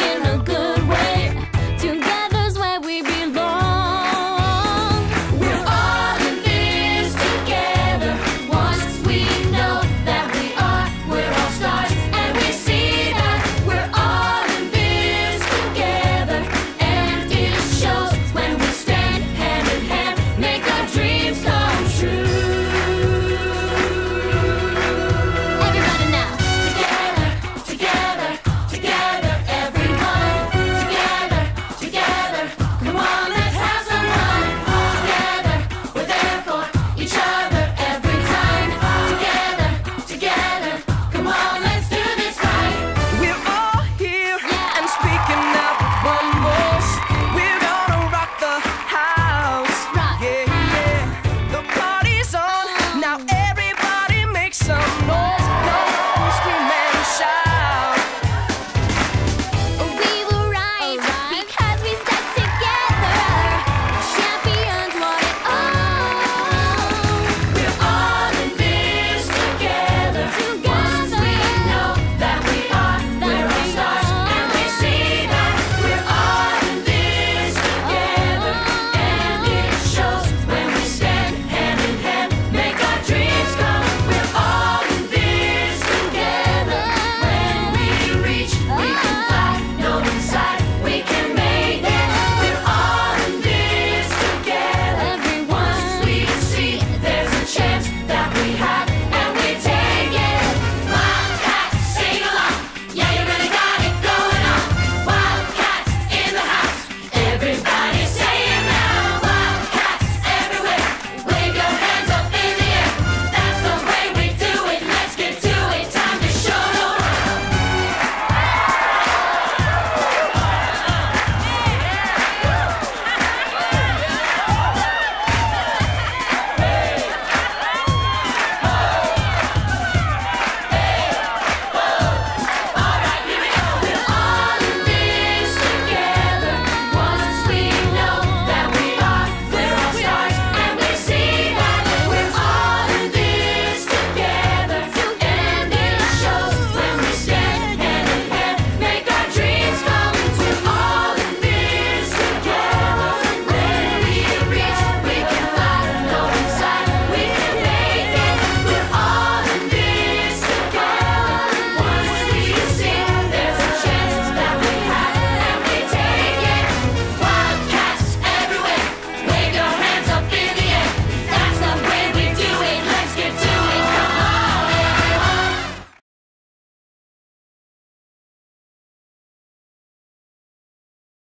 looking no good.